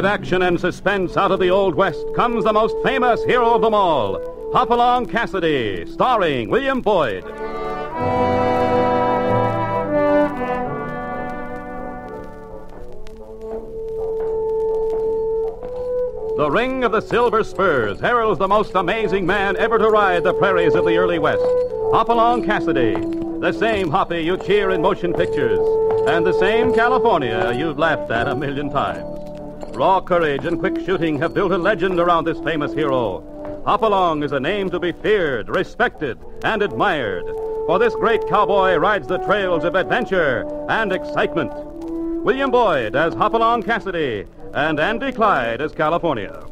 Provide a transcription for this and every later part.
With action and suspense out of the Old West comes the most famous hero of them all, Hopalong Cassidy, starring William Boyd. The ring of the silver spurs heralds the most amazing man ever to ride the prairies of the early West. Hopalong Cassidy, the same Hoppy you cheer in motion pictures, and the same California you've laughed at a million times. Raw courage and quick shooting have built a legend around this famous hero. Hopalong is a name to be feared, respected, and admired, for this great cowboy rides the trails of adventure and excitement. William Boyd as Hopalong Cassidy and Andy Clyde as California.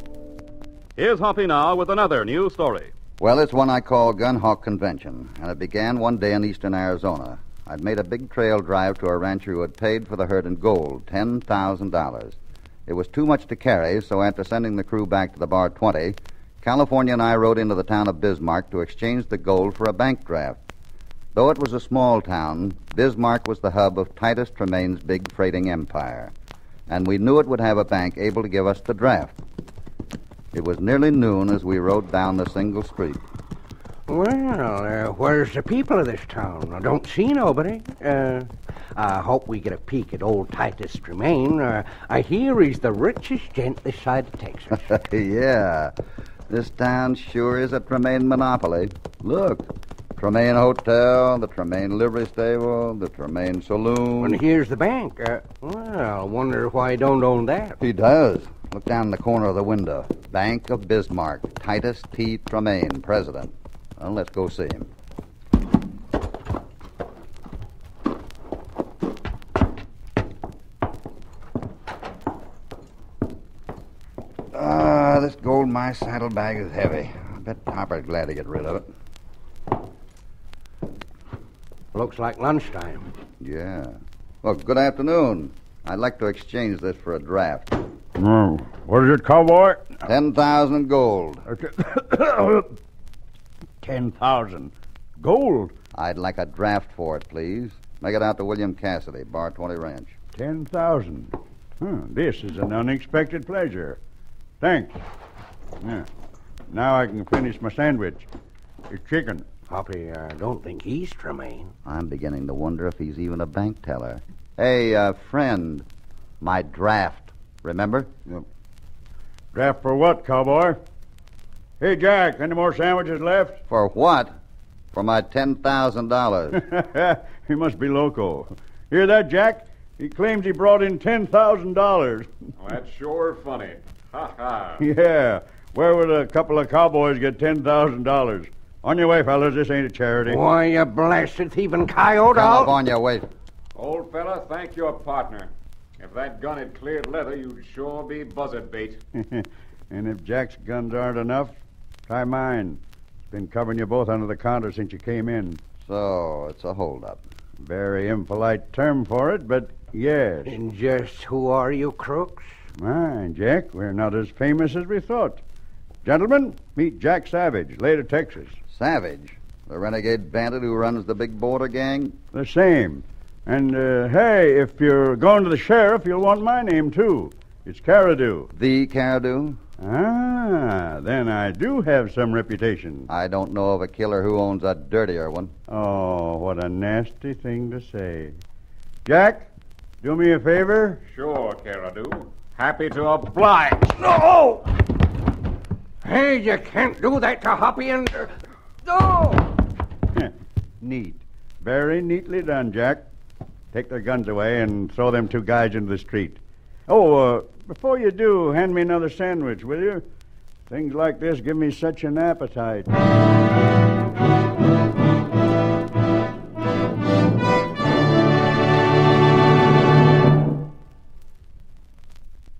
Here's Hoppy now with another new story. Well, it's one I call Gunhawk Convention, and it began one day in eastern Arizona. I'd made a big trail drive to a rancher who had paid for the herd in gold, $10,000. It was too much to carry, so after sending the crew back to the Bar 20, California and I rode into the town of Bismarck to exchange the gold for a bank draft. Though it was a small town, Bismarck was the hub of Titus Tremaine's big freighting empire and we knew it would have a bank able to give us the draft. It was nearly noon as we rode down the single street. Well, uh, where's the people of this town? I don't see nobody. Uh, I hope we get a peek at old Titus Tremaine. Uh, I hear he's the richest gent this side of Texas. yeah, this town sure is a Tremaine monopoly. Look, Tremaine Hotel, the Tremaine Livery Stable, the Tremaine Saloon. And here's the bank. Uh, well, I wonder why he don't own that. He does. Look down the corner of the window. Bank of Bismarck. Titus T. Tremaine, president. Well, let's go see him. Ah, this gold in my saddlebag is heavy. I bet Hoppy's glad to get rid of it. Looks like lunchtime. Yeah. Well, good afternoon. I'd like to exchange this for a draft. Oh, what is it, cowboy? Ten thousand gold. Ten thousand. Gold? I'd like a draft for it, please. Make it out to William Cassidy, Bar 20 Ranch. Ten thousand. Huh, this is an unexpected pleasure. Thanks. Yeah. Now I can finish my sandwich. It's chicken. Hoppy, I don't think he's Tremaine. I'm beginning to wonder if he's even a bank teller. Hey, uh, friend, my draft. Remember? Yep. Draft for what, cowboy? Hey, Jack, any more sandwiches left? For what? For my $10,000. he must be loco. Hear that, Jack? He claims he brought in $10,000. Well, that's sure funny. Ha ha. Yeah. Where would a couple of cowboys get $10,000? On your way, fellas. This ain't a charity. Why, you blasted thieving coyote. I'll... Come on your way. Old fella, thank your partner. If that gun had cleared leather, you'd sure be buzzard bait. and if Jack's guns aren't enough, try mine. It's been covering you both under the counter since you came in. So, it's a holdup. Very impolite term for it, but yes. And just who are you, crooks? My, Jack, we're not as famous as we thought. Gentlemen, meet Jack Savage, later Texas. Savage? The renegade bandit who runs the big border gang? The same. And, uh, hey, if you're going to the sheriff, you'll want my name, too. It's Caradu. The Caradu? Ah, then I do have some reputation. I don't know of a killer who owns a dirtier one. Oh, what a nasty thing to say. Jack, do me a favor? Sure, Caradu. Happy to oblige. No! Hey, you can't do that to Hoppy and... No! Neat. Very neatly done, Jack. Take their guns away and throw them two guys into the street. Oh, uh, before you do, hand me another sandwich, will you? Things like this give me such an appetite.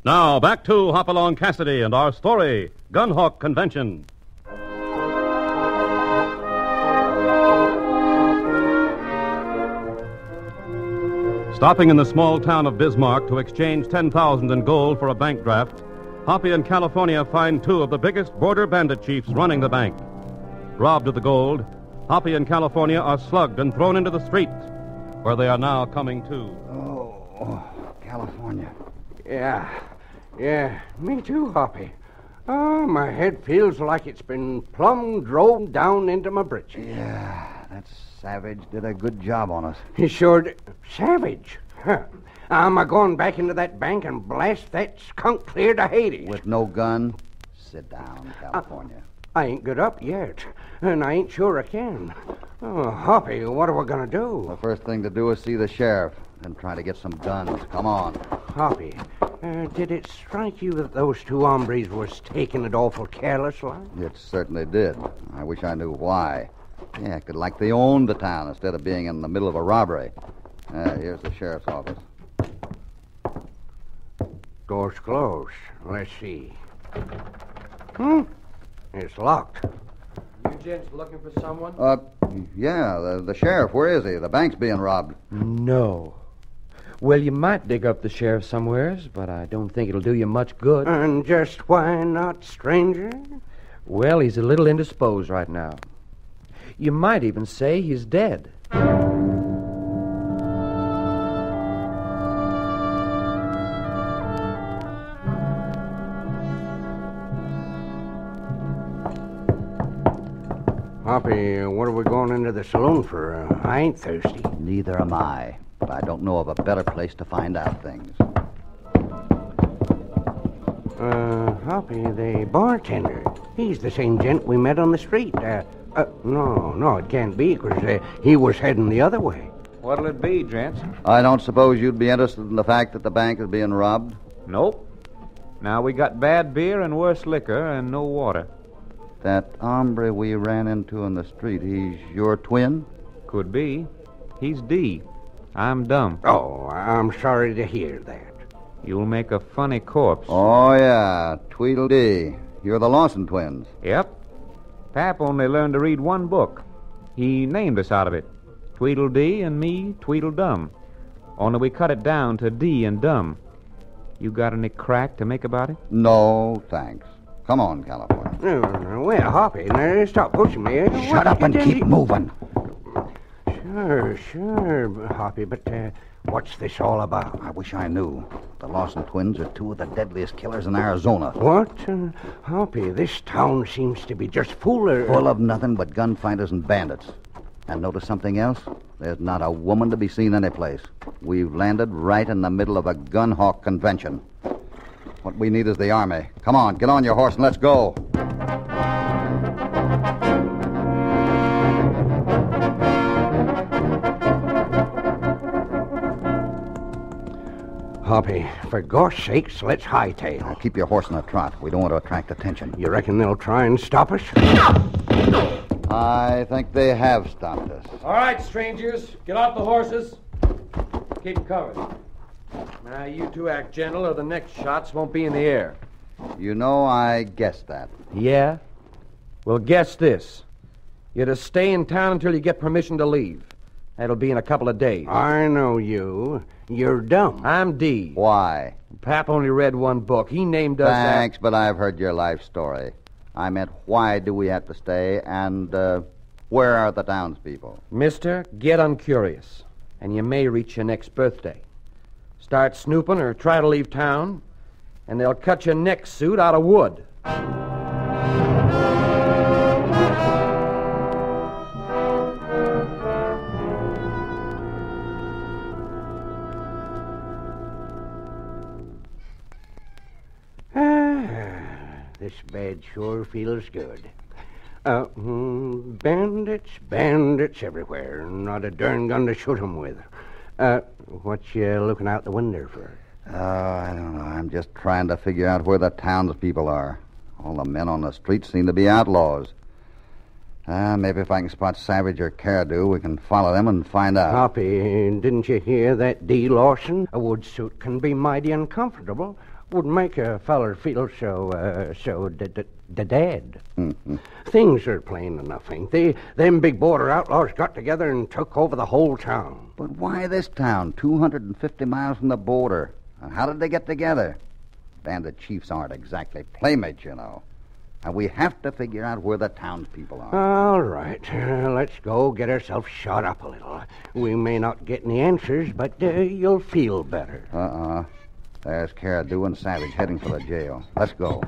Now, back to Hopalong Cassidy and our story Gunhawk Convention. Stopping in the small town of Bismarck to exchange 10000 in gold for a bank draft, Hoppy and California find two of the biggest border bandit chiefs running the bank. Robbed of the gold, Hoppy and California are slugged and thrown into the street, where they are now coming to. Oh, California. Yeah. Yeah, me too, Hoppy. Oh, my head feels like it's been plumb drove down into my britches. Yeah, that savage did a good job on us. He sure did. Savage. Huh. I'm I going back into that bank and blast that skunk clear to Hades? With no gun, sit down, California. I ain't got up yet, and I ain't sure I can. Oh, Hoppy, what are we going to do? The first thing to do is see the sheriff and try to get some guns. Come on. Hoppy, uh, did it strike you that those two hombres was taking it awful careless like? It certainly did. I wish I knew why. Yeah, acted like they owned the town instead of being in the middle of a robbery. Uh, here's the sheriff's office. Door's closed. Let's see. Hmm? It's locked. You gents looking for someone? Uh, yeah, the, the sheriff. Where is he? The bank's being robbed. No. Well, you might dig up the sheriff somewheres, but I don't think it'll do you much good. And just why not, stranger? Well, he's a little indisposed right now. You might even say he's dead. Hoppy, what are we going into the saloon for? Uh, I ain't thirsty. Neither am I, but I don't know of a better place to find out things. Uh, Hoppy, the bartender. He's the same gent we met on the street. Uh, uh no, no, it can't be, because uh, he was heading the other way. What'll it be, gents? I don't suppose you'd be interested in the fact that the bank is being robbed? Nope. Now we got bad beer and worse liquor and no water. That hombre we ran into in the street, he's your twin? Could be. He's D. I'm dumb. Oh, I'm sorry to hear that. You'll make a funny corpse. Oh, yeah, Tweedledee. You're the Lawson twins. Yep. Pap only learned to read one book. He named us out of it. Tweedledee and me, Tweedledum. Only we cut it down to D and Dumb. You got any crack to make about it? No, thanks. Come on, California. Uh, well, Hoppy, now stop pushing me. Shut what up and did- keep moving. Sure, sure, Hoppy, but uh, what's this all about? I wish I knew. The Lawson twins are two of the deadliest killers in Arizona. What? Uh, Hoppy, this town seems to be just full of... Full of nothing but gunfighters and bandits. And notice something else? There's not a woman to be seen anyplace. We've landed right in the middle of a gun hawk convention. What we need is the army. Come on, get on your horse and let's go. Hoppy, for gosh sakes, let's hightail. Now, keep your horse in a trot. We don't want to attract attention. You reckon they'll try and stop us? I think they have stopped us. All right, strangers, get off the horses. Keep covered. Now, you two act gentle, or the next shots won't be in the air. You know, I guessed that. Yeah? Well, guess this. You're to stay in town until you get permission to leave. That'll be in a couple of days. I know you. You're dumb. I'm D. Why? Pap only read one book. He named us. that- Thanks, but I've heard your life story. I meant, why do we have to stay, and uh, where are the townspeople? Mister, get uncurious, and you may reach your next birthday. Start snooping or try to leave town, and they'll cut your neck suit out of wood. This bed sure feels good. Uh, hmm, bandits, bandits everywhere. Not a darn gun to shoot 'em with. Uh, what you looking out the window for? Oh, I don't know. I'm just trying to figure out where the townspeople are. All the men on the street seem to be outlaws. Ah, maybe if I can spot Savage or Cardew, we can follow them and find out. Hoppy, didn't you hear that, D. Lawson? A wood suit can be mighty uncomfortable. Would make a feller feel so, uh, so d- d- d- dead. Mhm. Things are plain enough, ain't they? Them big border outlaws got together and took over the whole town. But why this town, 250 miles from the border? And how did they get together? Bandit chiefs aren't exactly playmates, you know. And we have to figure out where the townspeople are. All right, uh, let's go get ourselves shot up a little. We may not get any answers, but uh, you'll feel better. Uh-uh. There's Caradu and Savage heading for the jail. Let's go.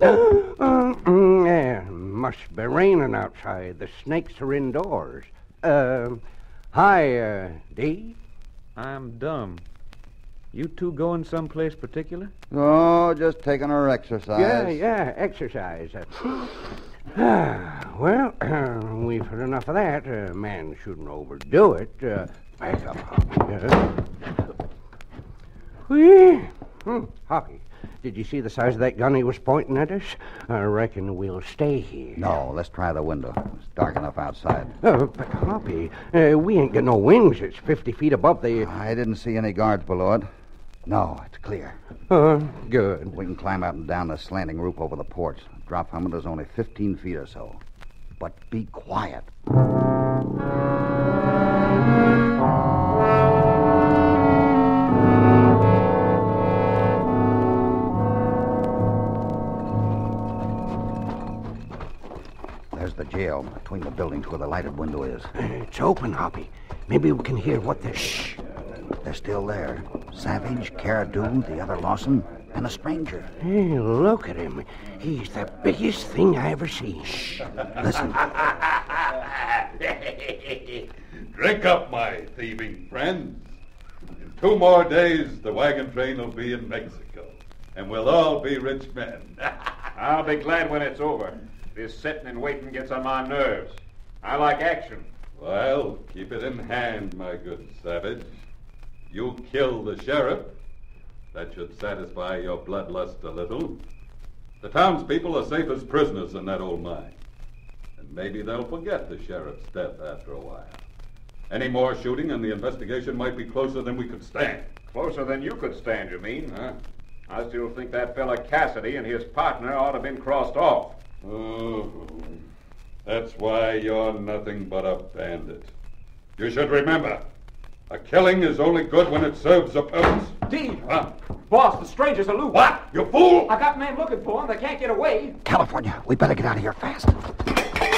Uh, mm, yeah, must be raining outside. The snakes are indoors. Uh, hi, uh, Dee. I'm dumb. You two going someplace particular? Oh, just taking our exercise. Yeah, yeah, exercise. Uh, well, we've had enough of that. A man shouldn't overdo it. Back up, Hoppy. Whee. Hmm, Hoppy, did you see the size of that gun he was pointing at us? I reckon we'll stay here. No, let's try the window. It's dark enough outside. Uh, but, Hoppy, uh, we ain't got no wings. It's 50 feet above the... I didn't see any guards below it. No, it's clear. Uh, good. We can climb up and down the slanting roof over the porch. Drop from it is only 15 feet or so. But be quiet. Jail between the buildings where the lighted window is. It's open, Hoppy. Maybe we can hear what they're... Shh. They're still there. Savage, Caradu, the other Lawson, and a stranger. Hey, look at him. He's the biggest thing I ever seen. Shh. Listen. Drink up, my thieving friends. In two more days, the wagon train will be in Mexico, and we'll all be rich men. I'll be glad when it's over. This sitting and waiting gets on my nerves. I like action. well, keep it in hand, my good savage. You kill the sheriff. That should satisfy your bloodlust a little. The townspeople are safe as prisoners in that old mine. And maybe they'll forget the sheriff's death after a while. Any more shooting, and the investigation might be closer than we could stand. Closer than you could stand, you mean? Huh? I still think that fella Cassidy and his partner ought to have been crossed off. Oh, that's why you're nothing but a bandit. You should remember, a killing is only good when it serves a purpose. Deed! Huh? Boss, the strangers are loose. What? You fool! I got men looking for them. They can't get away. California, we better get out of here fast.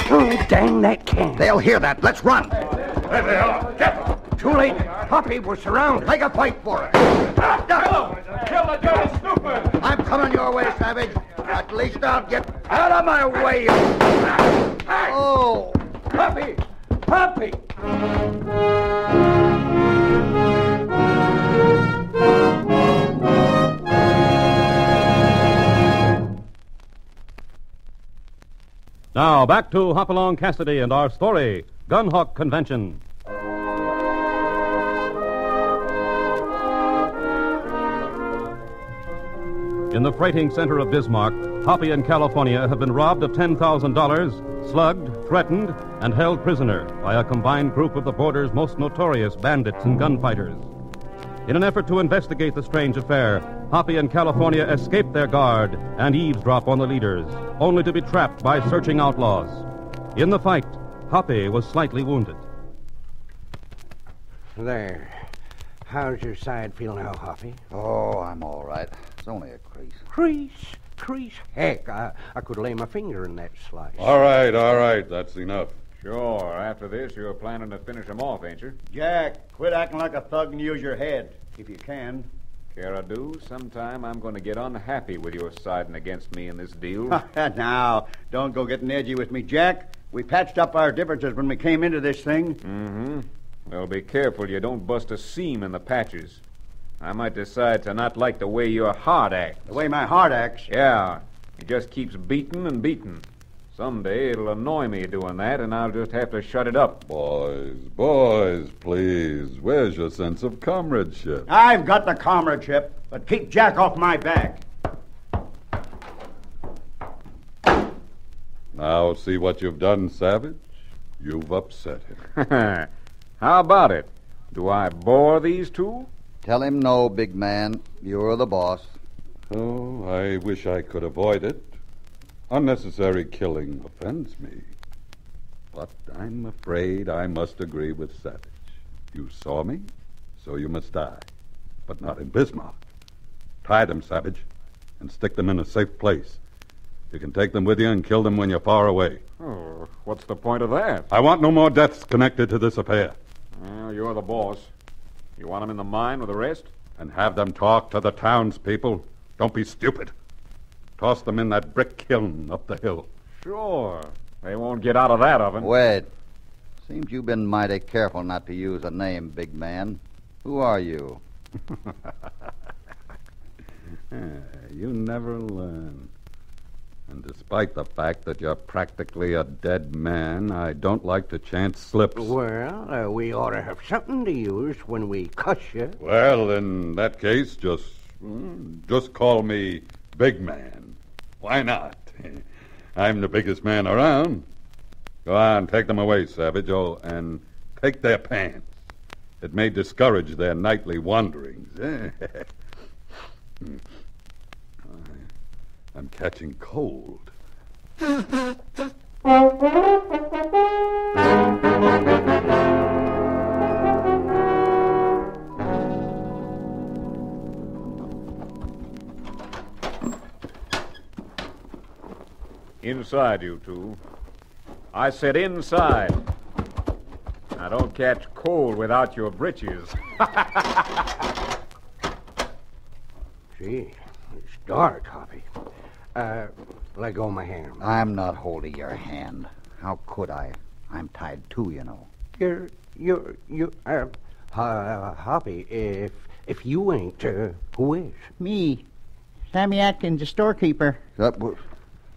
Oh, dang that can. They'll hear that. Let's run. There they are. Get them! Too late. Hoppy, we're surrounded. Make a fight for it. Kill the dirty snooper! I'm coming your way, Savage. At least I'll get out of my way. Oh. Hoppy! Hoppy! Now, back to Hopalong Cassidy and our story Gunhawk Convention. In the freighting center of Bismarck, Hoppy and California have been robbed of $10,000, slugged, threatened, and held prisoner by a combined group of the border's most notorious bandits and gunfighters. In an effort to investigate the strange affair, Hoppy and California escape their guard and eavesdrop on the leaders, only to be trapped by searching outlaws. In the fight, Hoppy was slightly wounded. There. How's your side feel now, Hoppy? Oh, I'm all right. It's only a crease. Crease. Crease. Heck, I, I could lay my finger in that slice. All right, all right. That's enough. Sure, after this, you're planning to finish him off, ain't you? Jack, quit acting like a thug and use your head, if you can. Caradu, sometime I'm going to get unhappy with your siding against me in this deal. now, don't go getting edgy with me, Jack. We patched up our differences when we came into this thing. Mm-hmm. Well, be careful you don't bust a seam in the patches. I might decide to not like the way your heart acts. The way my heart acts. Yeah, it just keeps beating and beating. Someday it'll annoy me doing that, and I'll just have to shut it up. Boys, boys, please. Where's your sense of comradeship? I've got the comradeship, but keep Jack off my back. Now see what you've done, Savage. You've upset him. How about it? Do I bore these two? Tell him no, big man. You're the boss. Oh, I wish I could avoid it. Unnecessary killing offends me. But I'm afraid I must agree with Savage. You saw me, so you must die. But not in Bismarck. Tie them, Savage, and stick them in a safe place. You can take them with you and kill them when you're far away. Oh, what's the point of that? I want no more deaths connected to this affair. Well, you're the boss. You want them in the mine with the rest? And have them talk to the townspeople. Don't be stupid. Toss them in that brick kiln up the hill. Sure. They won't get out of that oven. Wait. Seems you've been mighty careful not to use a name, big man. Who are you? You never learn. And despite the fact that you're practically a dead man, I don't like to chance slips. Well, uh, we ought to have something to use when we cuss you. Well, in that case, just mm, just call me Big Man. Why not? I'm the biggest man around. Go on, take them away, Savage. Oh, and take their pants. It may discourage their nightly wanderings. I- I'm catching cold. Inside, you two. I said inside. I don't catch cold without your breeches. Gee, it's dark, Hoppy. Uh, let go of my hand. I'm not holding your hand. How could I? I'm tied too, you know. You're, you're, you, uh, uh, Hoppy, if, if you ain't, uh, who is? Me, Sammy Atkins, the storekeeper. Uh, w-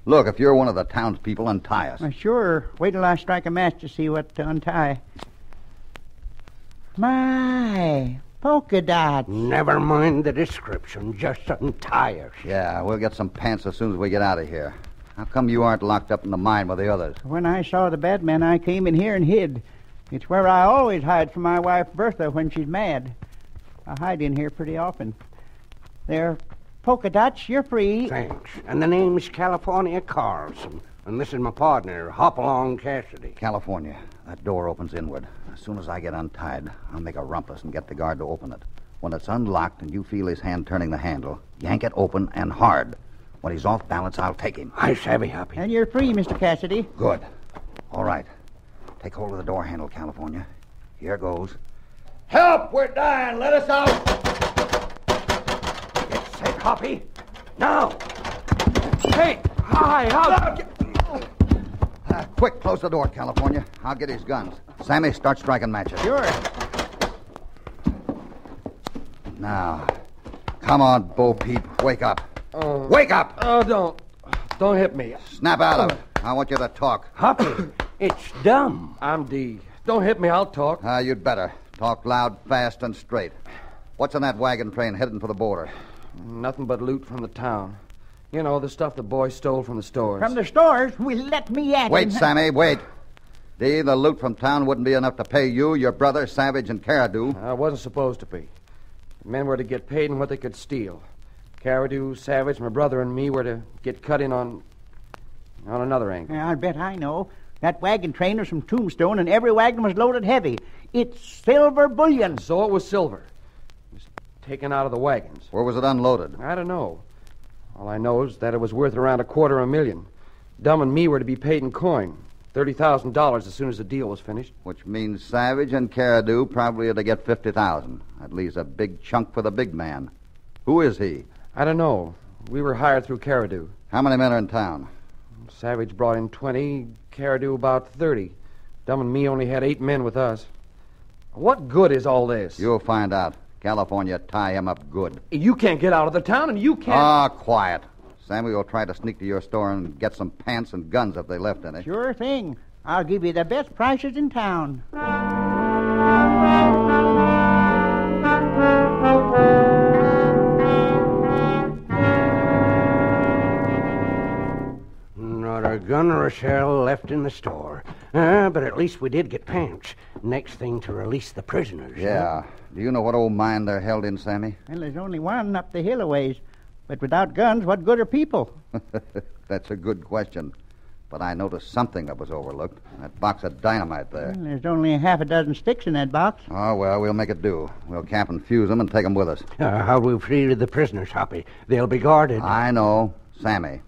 Look, if you're one of the townspeople, untie us. Uh, sure. Wait till I strike a match to see what to untie. My, polka dots. Never mind the description, just some tires. Yeah, we'll get some pants as soon as we get out of here. How come you aren't locked up in the mine with the others? When I saw the bad men, I came in here and hid. It's where I always hide from my wife Bertha when she's mad. I hide in here pretty often. There, polka dots, you're free. Thanks. And the name's California Carlson. And this is my partner, Hopalong Cassidy. California. That door opens inward. As soon as I get untied, I'll make a rumpus and get the guard to open it. When it's unlocked and you feel his hand turning the handle, yank it open and hard. When he's off balance, I'll take him. I savvy, Hoppy. And you're free, Mr. Cassidy. Good. All right. Take hold of the door handle, California. Here goes. Help! We're dying! Let us out! Get set, Hoppy. Now. Hey, hi, how? Uh, quick, close the door, California. I'll get his guns. Sammy, start striking matches. Sure. Now, come on, Bo Peep. Wake up. Oh, Wake up! oh, don't, don't hit me. Snap out of it. I want you to talk. Hoppy, it's dumb. I'm D. Don't hit me. I'll talk. Ah, you'd better. Talk loud, fast, and straight. What's in that wagon train heading for the border? Nothing but loot from the town. You know, the stuff the boys stole from the stores. From the stores, will let me at Wait, him. Sammy, wait. D, the loot from town wouldn't be enough to pay you, your brother, Savage, and Caradu. I wasn't supposed to be. The men were to get paid in what they could steal. Caradu, Savage, my brother, and me were to get cut in on on another angle. I bet I know. That wagon train was from Tombstone, and every wagon was loaded heavy. It's silver bullion. So it was silver. It was taken out of the wagons. Where was it unloaded? I don't know. All I know is that it was worth around a quarter of a million. Dumb and me were to be paid in coin. Thirty thousand dollars as soon as the deal was finished. Which means Savage and Caradu probably are to get 50000 That leaves a big chunk for the big man. Who is he? I don't know. We were hired through Caradu. How many men are in town? Savage brought in twenty, Caradu about thirty. Dumb and me only had eight men with us. What good is all this? You'll find out. California, tie him up good. You can't get out of the town, and you can't. Ah, quiet. Sammy will try to sneak to your store and get some pants and guns if they left any. Sure thing. I'll give you the best prices in town. Not a gun or a shell left in the store. Uh, but at least we did get pants. Next thing to release the prisoners. Yeah. Do you know what old mine they're held in, Sammy? Well, there's only one up the hill a ways. But without guns, what good are people? That's a good question. But I noticed something that was overlooked. That box of dynamite there. Well, there's only a half a dozen sticks in that box. Oh, well, we'll make it do. We'll camp and fuse them and take them with us. Uh, how do we free the prisoners, Hoppy? They'll be guarded. I know. Sammy,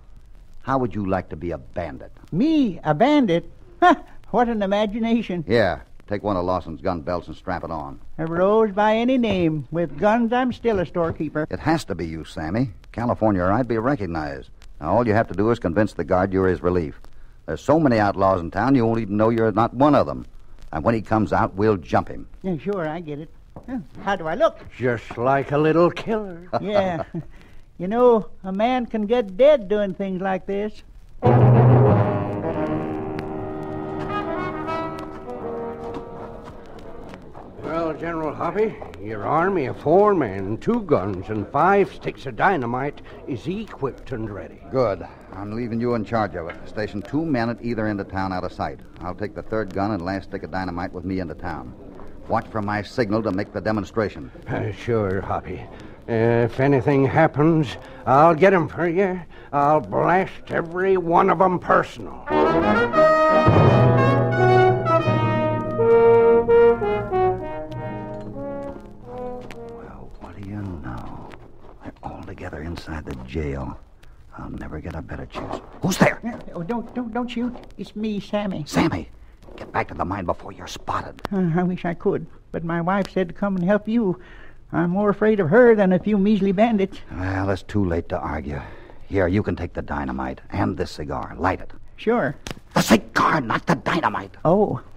how would you like to be a bandit? Me, a bandit? Ha! What an imagination. Yeah. Take one of Lawson's gun belts and strap it on. A rose by any name. With guns, I'm still a storekeeper. It has to be you, Sammy. California or I'd be recognized. Now, all you have to do is convince the guard you're his relief. There's so many outlaws in town, you won't even know you're not one of them. And when he comes out, we'll jump him. Yeah, sure, I get it. How do I look? Just like a little killer. yeah. You know, a man can get dead doing things like this. General Hoppy, your army of four men, two guns, and five sticks of dynamite is equipped and ready. Good. I'm leaving you in charge of it. Station two men at either end of town out of sight. I'll take the third gun and last stick of dynamite with me into town. Watch for my signal to make the demonstration. Uh, sure, Hoppy. Uh, if anything happens, I'll get 'em for you. I'll blast every one of 'em personal. Together inside the jail. I'll never get a better chance. Who's there? Oh, don't, don't, don't shoot. It's me, Sammy. Sammy. Get back to the mine before you're spotted. Uh, I wish I could, but my wife said to come and help you. I'm more afraid of her than a few measly bandits. Well, it's too late to argue. Here, you can take the dynamite and this cigar. Light it. Sure. The cigar, not the dynamite. Oh.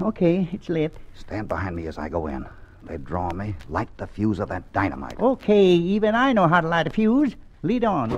Okay, it's lit. Stand behind me as I go in. They draw me. Light the fuse of that dynamite. Okay, even I know how to light a fuse. Lead on.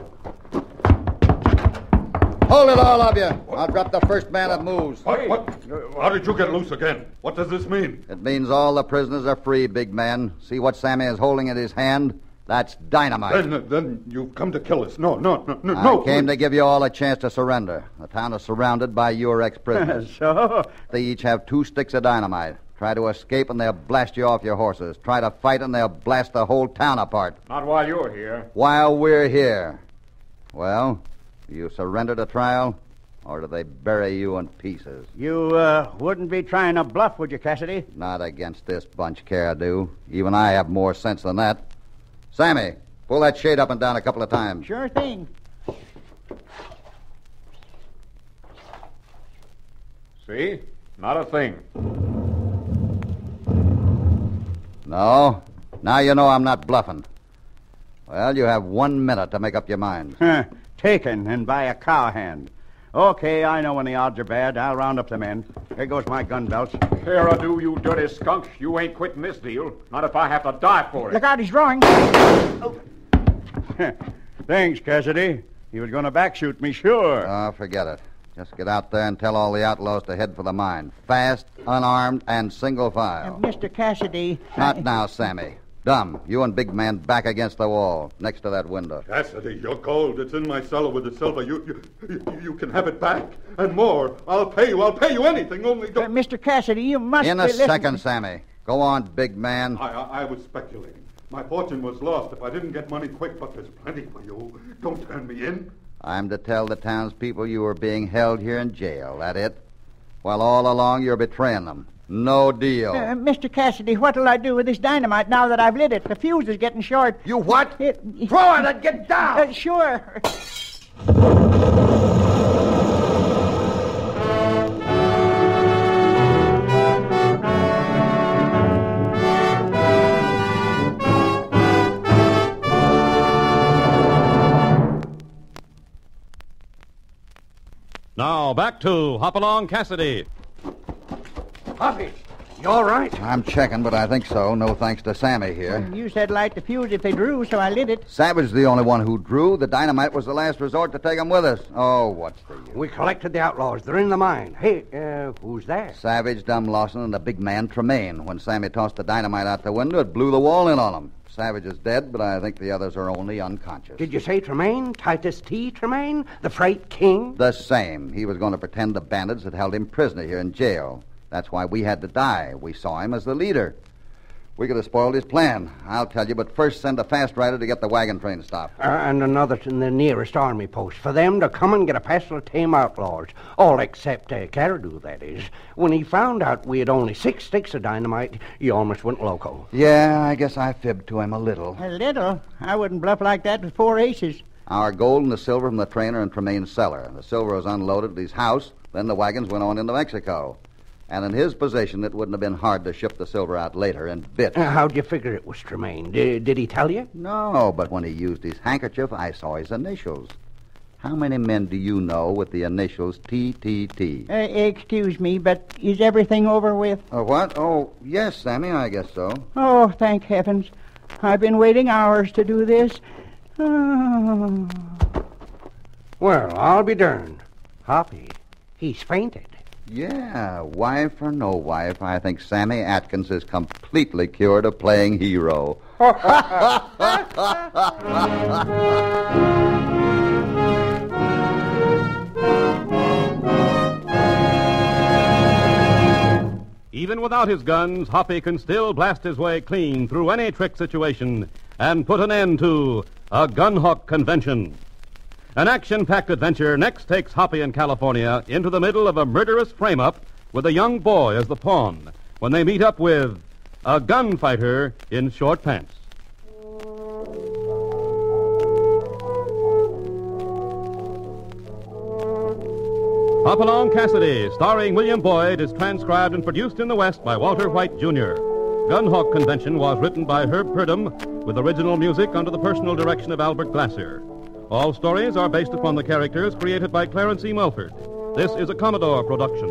Hold it, all of you. I'll drop the first man that moves. What? what? Uh, How did you get loose again? What does this mean? It means all the prisoners are free, big man. See what Sammy is holding in his hand? That's dynamite. Then, then you've come to kill us. No, no, no, no. I no. came to give you all a chance to surrender. The town is surrounded by your ex-prisoners. so, they each have two sticks of dynamite. Try to escape and they'll blast you off your horses. Try to fight and they'll blast the whole town apart. Not while you're here. While we're here. Well, do you surrender to trial? Or do they bury you in pieces? you uh, wouldn't be trying to bluff, would you, Cassidy? Not against this bunch, Caradu. Even I have more sense than that. Sammy, pull that shade up and down a couple of times. Sure thing. See? Not a thing. No? Now you know I'm not bluffing. Well, you have one minute to make up your mind. Taken and by a cowhand. Okay, I know when the odds are bad. I'll round up the men. Here goes my gun belts. Here I do, you dirty skunk. You ain't quitting this deal. Not if I have to die for it. Look out, he's drawing. Thanks, Cassidy. He was going to backshoot me, sure. Oh, forget it. Just get out there and tell all the outlaws to head for the mine. Fast, unarmed, and single Uh, file. Mr. Cassidy. Not I- now, Sammy. Dumb, you and Big Man back against the wall, next to that window. Cassidy, your gold. It's in my cellar with the silver. You, you, you, you can have it back and more. I'll pay you. I'll pay you anything. Only Uh, don't. Mr. Cassidy, you must In a be listen- second, Sammy. Go on, big man. I, I, I was speculating. My fortune was lost if I didn't get money quick, but there's plenty for you. Don't turn me in. I'm to tell the townspeople you were being held here in jail. That it? While all along you're betraying them. No deal. Uh, Mr. Cassidy, what'll I do with this dynamite now that I've lit it? The fuse is getting short. You what? It, Throw it and get down! Uh, sure. Now back to Hopalong Cassidy. Hoppy, you all right? I'm checking, but I think so. No thanks to Sammy here. You said light the fuse if they drew, so I lit it. Savage's the only one who drew. The dynamite was the last resort to take him with us. Oh, what's the use? We collected the outlaws. They're in the mine. Hey, uh, who's that? Savage, Dumb Lawson, and the big man Tremaine. When Sammy tossed the dynamite out the window, it blew the wall in on him. Savage is dead, but I think the others are only unconscious. Did you say Tremaine? Titus T. Tremaine? The freight king? The same. He was going to pretend the bandits had held him prisoner here in jail. That's why we had to die. We saw him as the leader. We could have spoiled his plan. I'll tell you, but first send a fast rider to get the wagon train stopped. Uh, and another to the nearest army post for them to come and get a passel of tame outlaws. All except uh, Caradu, that is. When he found out we had only six sticks of dynamite, he almost went loco. Yeah, I guess I fibbed to him a little. A little. I wouldn't bluff like that with four aces. Our gold and the silver from the trainer in Tremaine's cellar. The silver was unloaded at his house, then the wagons went on into Mexico. And in his position, it wouldn't have been hard to ship the silver out later in bits. Uh, how'd you figure it was Tremaine? Did, did he tell you? No, but when he used his handkerchief, I saw his initials. How many men do you know with the initials TTT? Uh, excuse me, but is everything over with? Uh, what? Oh, yes, Sammy, I guess so. Oh, thank heavens. I've been waiting hours to do this. Oh. Well, I'll be darned. Hoppy, he's fainted. Yeah, wife or no wife, I think Sammy Atkins is completely cured of playing hero. Even without his guns, Hoppy can still blast his way clean through any trick situation and put an end to a gunhawk convention. An action packed adventure next takes Hoppy and California into the middle of a murderous frame up with a young boy as the pawn when they meet up with a gunfighter in short pants. Hopalong Cassidy, starring William Boyd, is transcribed and produced in the West by Walter White, Jr. Gunhawk Convention was written by Herb Purdum with original music under the personal direction of Albert Glasser. All stories are based upon the characters created by Clarence E. Mulford. This is a Commodore production.